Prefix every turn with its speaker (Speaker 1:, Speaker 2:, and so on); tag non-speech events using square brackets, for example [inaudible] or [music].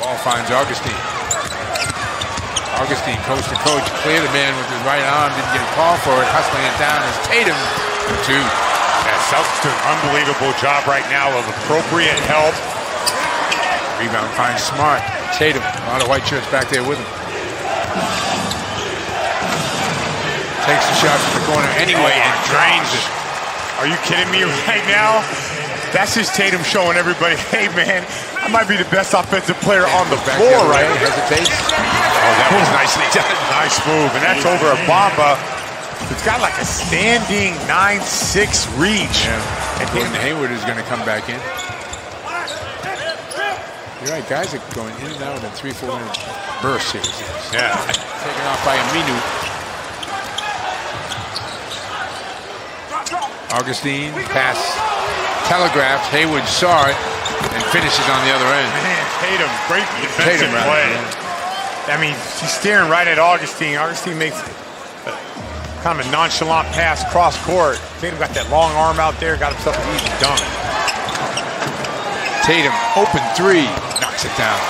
Speaker 1: Ball finds Augustin. Augustin, coast to coach, clear the man with his right arm, didn't get a call for it. Hustling it down is Tatum for two.
Speaker 2: Yeah, Celtics an unbelievable job right now of appropriate help.
Speaker 1: Rebound finds Smart. Tatum, a lot of white shirts back there with him. Takes the shot from the corner anyway
Speaker 2: Oh
Speaker 1: and drains
Speaker 2: gosh.
Speaker 1: it.
Speaker 2: Are you kidding me right now? That's just Tatum showing everybody, [laughs] hey man, I might be the best offensive player on the
Speaker 1: Back
Speaker 2: floor right now.
Speaker 1: Hesitates.
Speaker 2: Oh, that was nicely done. [laughs] Nice move, and that's over a Bamba. It's got like a standing 9-6 reach.
Speaker 1: Yeah.
Speaker 2: And
Speaker 1: Gordon Hayward is going to come back in. You're right, guys are going in and out in three, four minute bursts here.
Speaker 2: Yeah.
Speaker 1: Taken off by Aminu. Augustin, pass, telegraphs. Hayward saw it and finishes on the other end.
Speaker 2: Man, Tatum, great defensive
Speaker 1: Tatum,
Speaker 2: play. I mean, she's staring right at Augustin. Augustin makes a- kind of a nonchalant pass cross court. Tatum got that long arm out there, got himself an easy dunk.
Speaker 1: Tatum, open three, knocks it down.